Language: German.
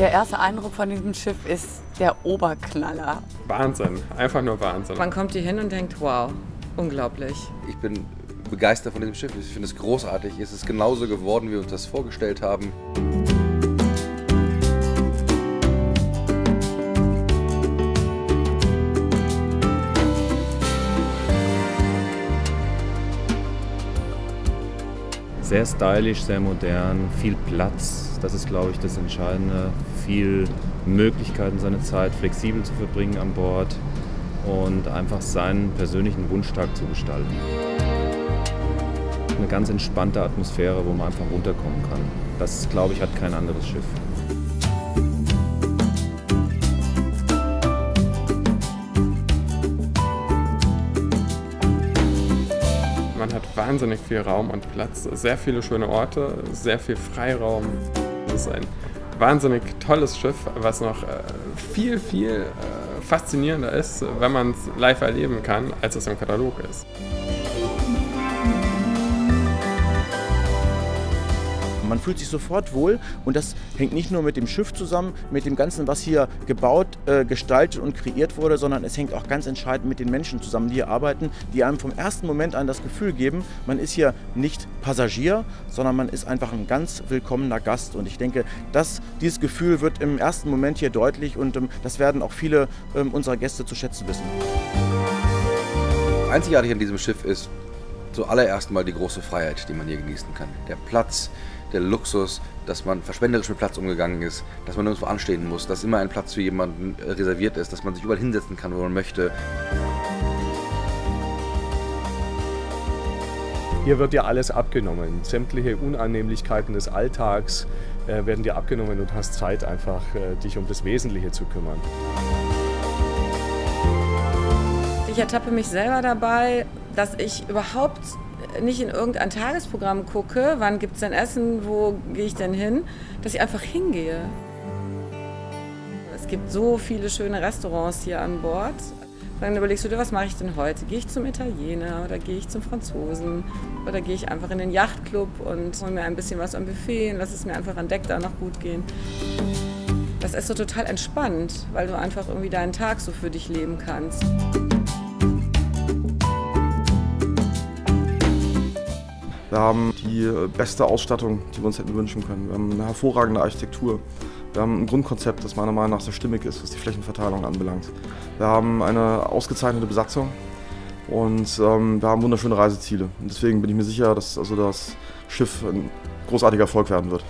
Der erste Eindruck von diesem Schiff ist der Oberknaller. Wahnsinn, einfach nur Wahnsinn. Man kommt hier hin und denkt, wow, unglaublich. Ich bin begeistert von diesem Schiff. Ich finde es großartig. Es ist genauso geworden, wie wir uns das vorgestellt haben. Sehr stylisch, sehr modern, viel Platz, das ist, glaube ich, das Entscheidende. Viel Möglichkeiten, seine Zeit flexibel zu verbringen an Bord und einfach seinen persönlichen Wunschtag zu gestalten. Eine ganz entspannte Atmosphäre, wo man einfach runterkommen kann. Das, glaube ich, hat kein anderes Schiff. Man hat wahnsinnig viel Raum und Platz, sehr viele schöne Orte, sehr viel Freiraum. Es ist ein wahnsinnig tolles Schiff, was noch äh, viel, viel äh, faszinierender ist, wenn man es live erleben kann, als es im Katalog ist. Man fühlt sich sofort wohl und das hängt nicht nur mit dem Schiff zusammen, mit dem Ganzen, was hier gebaut, äh, gestaltet und kreiert wurde, sondern es hängt auch ganz entscheidend mit den Menschen zusammen, die hier arbeiten, die einem vom ersten Moment an das Gefühl geben, man ist hier nicht Passagier, sondern man ist einfach ein ganz willkommener Gast. Und ich denke, dass dieses Gefühl wird im ersten Moment hier deutlich und ähm, das werden auch viele ähm, unserer Gäste zu schätzen wissen. Einzigartig an diesem Schiff ist zuallererst mal die große Freiheit, die man hier genießen kann. Der Platz, der Luxus, dass man verschwenderisch mit Platz umgegangen ist, dass man nirgendwo anstehen muss, dass immer ein Platz für jemanden äh, reserviert ist, dass man sich überall hinsetzen kann, wo man möchte. Hier wird dir alles abgenommen. Sämtliche Unannehmlichkeiten des Alltags äh, werden dir abgenommen und hast Zeit, einfach äh, dich um das Wesentliche zu kümmern. Ich ertappe mich selber dabei, dass ich überhaupt nicht in irgendein Tagesprogramm gucke, wann gibt es denn Essen, wo gehe ich denn hin, dass ich einfach hingehe. Es gibt so viele schöne Restaurants hier an Bord. Dann überlegst du dir, was mache ich denn heute? Gehe ich zum Italiener oder gehe ich zum Franzosen oder gehe ich einfach in den Yachtclub und hole mir ein bisschen was am Buffet und lass es mir einfach an Deck da noch gut gehen. Das ist so total entspannt, weil du einfach irgendwie deinen Tag so für dich leben kannst. Wir haben die äh, beste Ausstattung, die wir uns hätten wünschen können. Wir haben eine hervorragende Architektur. Wir haben ein Grundkonzept, das meiner Meinung nach sehr stimmig ist, was die Flächenverteilung anbelangt. Wir haben eine ausgezeichnete Besatzung und ähm, wir haben wunderschöne Reiseziele. Und deswegen bin ich mir sicher, dass also das Schiff ein großartiger Erfolg werden wird.